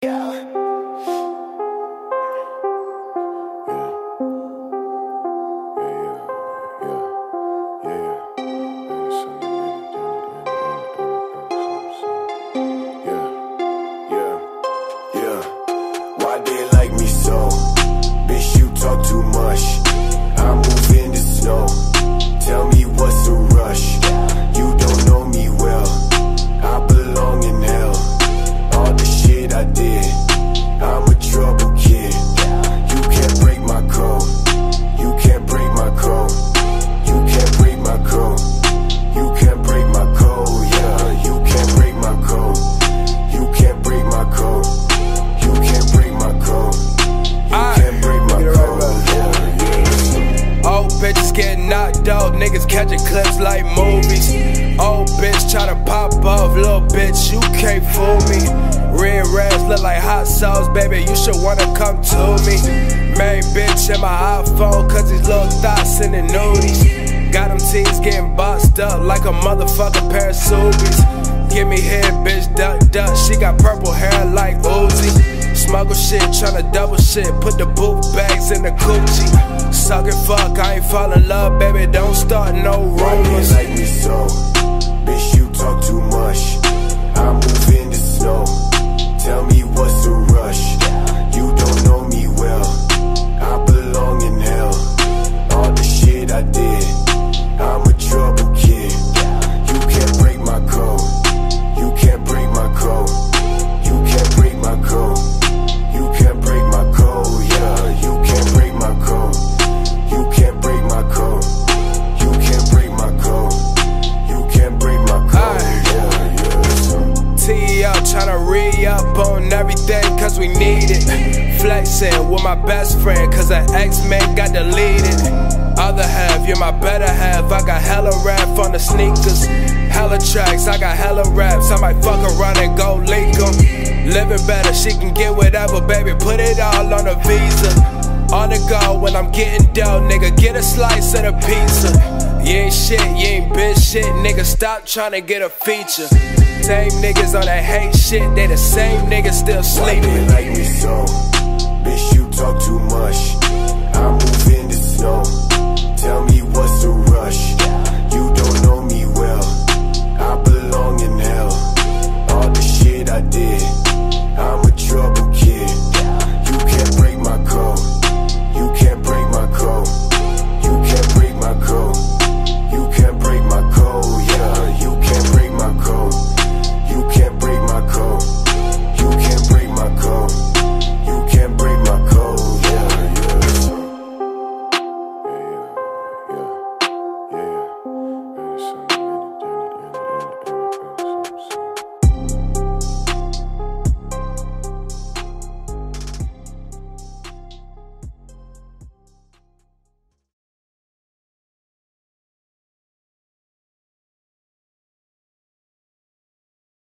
Yeah. yeah. Why they like me so? Bitch, you talk too much. Niggas catching clips like movies. Old bitch try to pop off, little bitch, you can't fool me. Red rags look like hot sauce, baby, you should wanna come to me. Main bitch in my iPhone, cause these little thoughts in the nudies. Got them teens getting boxed up like a motherfucker pair of Subies. Give me head, bitch, duck, duck. She got purple hair like Uzi. Smuggle shit, tryna double shit. Put the boot bags in the coochie. Suck it, fuck, I ain't fall in love, baby. Don't start no rumors. like me so? Bitch, you talk too much. I move in the snow. Tell me what's the rush. You don't know me well. I belong in hell. All the shit I did. I'm a up, tryna re up on everything, cause we need it. Flexing with my best friend, cause her ex man got deleted. Other half, you're my better half. I got hella rap on the sneakers. Hella tracks, I got hella raps. I might fuck around and go leak 'em. Living better, she can get whatever, baby. Put it all on a visa. On the go when I'm getting dough, nigga. Get a slice of the pizza. You ain't shit, you ain't bitch shit, nigga. Stop trying to get a feature. Same niggas on that hate shit, they the same niggas still Why sleeping. they like me so? Bitch, you talk too much.